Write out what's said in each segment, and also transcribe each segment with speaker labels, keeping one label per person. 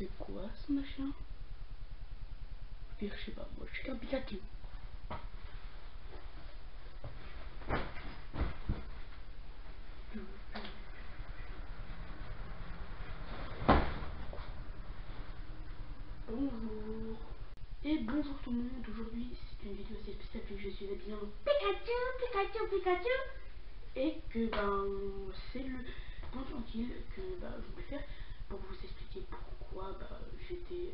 Speaker 1: C'est quoi ce machin? Je sais pas, moi je suis un Pikachu. Bonjour. Et bonjour tout le monde, aujourd'hui c'est une vidéo assez spéciale que je suis habillée en Pikachu, Pikachu, Pikachu! Et que ben c'est le point tranquille que ben, je voulais faire pour vous expliquer pourquoi bah, j'étais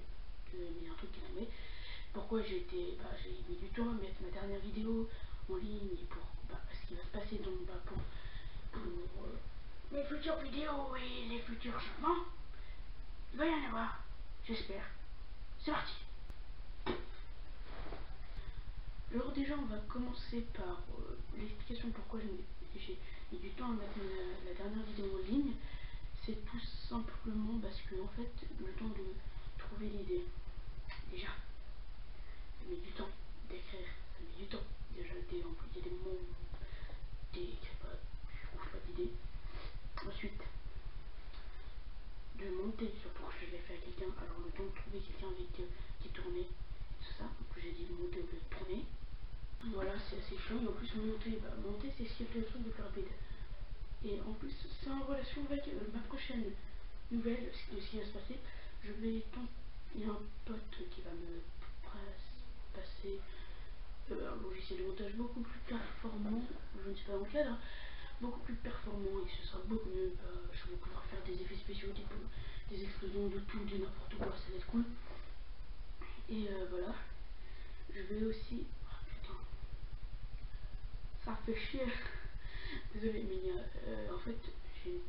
Speaker 1: mis un truc qui tombait pourquoi j'ai été bah, j'ai mis du temps à mettre ma dernière vidéo en ligne et pour bah, ce qui va se passer donc bah, pour, euh, les futures vidéos et les futurs changements. Il va y en avoir j'espère. C'est parti. Alors déjà on va commencer par euh, l'explication pourquoi j'ai mis du temps à mettre la dernière vidéo en ligne parce que en fait le temps de trouver l'idée déjà ça met du temps d'écrire ça met du temps déjà d'employer des mots d'écrire pas je pas d'idée. Ensuite de monter surtout que je l'ai fait à quelqu'un alors le temps de trouver quelqu'un avec euh, qui tournait tout ça donc j'ai dit monter de tourner. Voilà c'est assez chiant et en plus monter bah, monter c'est ce qui fait le truc de plus rapide et en plus, c'est en relation avec euh, ma prochaine nouvelle, ce qui va se passer. Je vais il y a un pote qui va me passer euh, un logiciel de montage beaucoup plus performant, je ne sais pas dans quel, hein, beaucoup plus performant et ce sera beaucoup mieux. Bah, je vais pouvoir faire des effets spéciaux, des explosions de tout, de n'importe quoi, ça va être cool. Et euh, voilà, je vais aussi. Oh, putain, ça fait chier. Désolé, mais euh, en fait, j'ai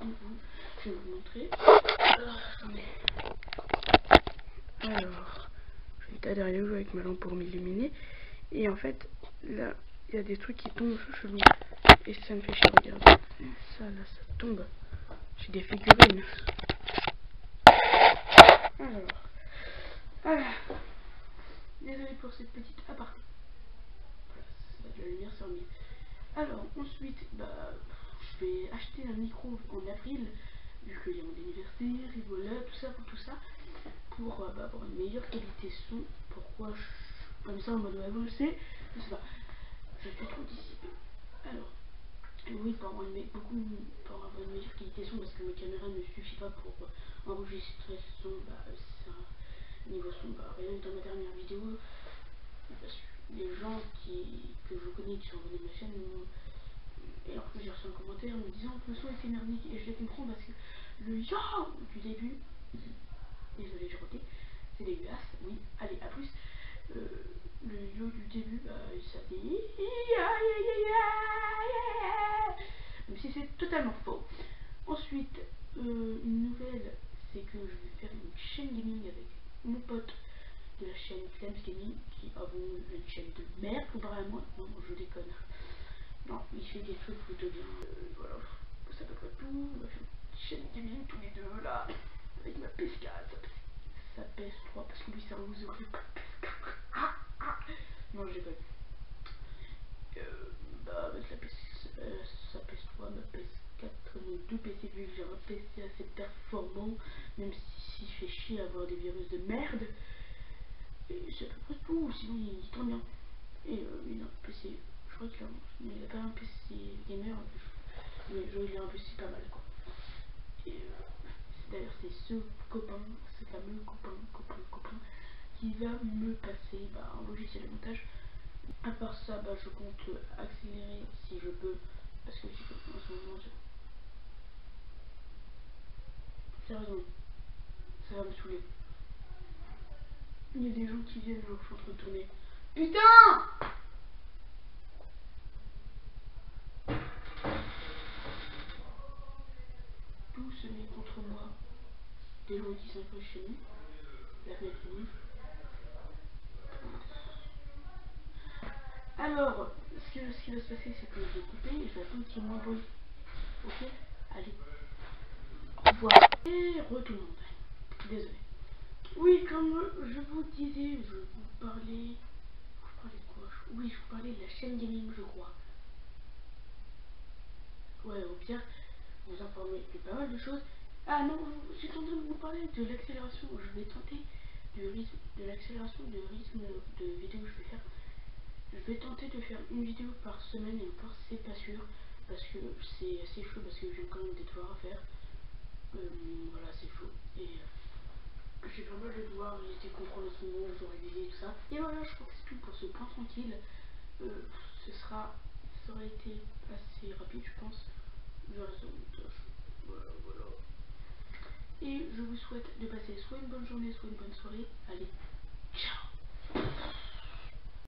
Speaker 1: vous. Je vais vous montrer. Alors, j'ai une vous avec ma lampe pour m'illuminer. Et en fait, là, il y a des trucs qui tombent chelou. Et ça me fait chier, regardez. Ça, là, ça tombe. J'ai des figurines. Alors, voilà. Désolé pour cette petite aparté. Voilà, la lumière sur alors ensuite, bah, je vais acheter un micro en avril, vu qu'il y a mon anniversaire, tout ça, pour tout ça, pour bah, avoir une meilleure qualité son. Pourquoi je, comme ça en mode ouais, je sais, je sais pas, trop dissiper. Alors, oui, pour avoir, une, beaucoup, pour avoir une meilleure qualité son, parce que ma caméra ne suffit pas pour euh, enregistrer son, bah, ça, niveau son, bah, rien que dans ma dernière vidéo, parce que les gens qui, que je connais qui sont venus à ma chaîne et alors que j'ai reçu un commentaire me disant que le son était merdique et je les comprends parce que le yo du début désolé je roté c'est dégueulasse. Oui allez à plus. Euh, le yo du début bah, ça dit même si c'est totalement faux. Ensuite euh, une nouvelle c'est que je vais faire une chaîne gaming avec mon pote de la chaîne Flames Gaming qui avons une chaîne de merde comparé à moi. Non, je déconne. Non, il fait des trucs plutôt bien. Euh, voilà, ça peut pas tout. On va faire une chaîne gaming tous les deux là, avec ma PS4, sa, PS3, parce que lui ça vous aurait pas PS4. Ah, ah. Non, je déconne. Euh, bah, avec la PS, euh, sa PS3, ma PS4, nos deux PC, vu que j'ai un PC assez performant, même si, si fait chier à avoir des virus de merde. Et c'est à peu près tout, sinon il, tourne bien. Et euh, il a un PC, je crois qu'il a, il a pas un PC gamer, mais je il a un PC pas mal quoi. Et euh, d'ailleurs c'est ce copain, ce fameux copain, copain, copain, qui va me passer bah, un logiciel de montage. À part ça, bah, je compte accélérer si je peux, parce que en ce moment, sérieusement, ça va me saouler. Il y a des gens qui viennent, je suis en tourner. Putain Contre moi. Des chez nous. La fenêtre Alors, ce, que, ce qui va se passer, c'est que je vais couper et je vais attendre qu'il y ait moins de bruit. Ok? Allez. Au revoir. Et retourne. Désolé. Oui, comme je vous disais, je vous parlais. Je parlais de quoi? Oui, je vous parlais de la chaîne gaming, je crois. Ouais, au pire, vous informer de pas mal de choses. Ah non, en train de vous parler de l'accélération. Je vais tenter du rythme, de l'accélération de rythme de vidéo que je vais faire. Je vais tenter de faire une vidéo par semaine et encore c'est pas sûr parce que c'est assez chaud parce que j'ai quand même des devoirs à faire. Euh, voilà, c'est chaud. Et euh, j'ai pas mal de devoirs, j'ai été contrôle en ce moment, réviser et tout ça. Et voilà, je crois que c'est tout pour ce point tranquille. Euh, ce sera, ça aurait été assez rapide, je pense. Voilà. Et je vous souhaite de passer soit une bonne journée, soit une bonne soirée. Allez, ciao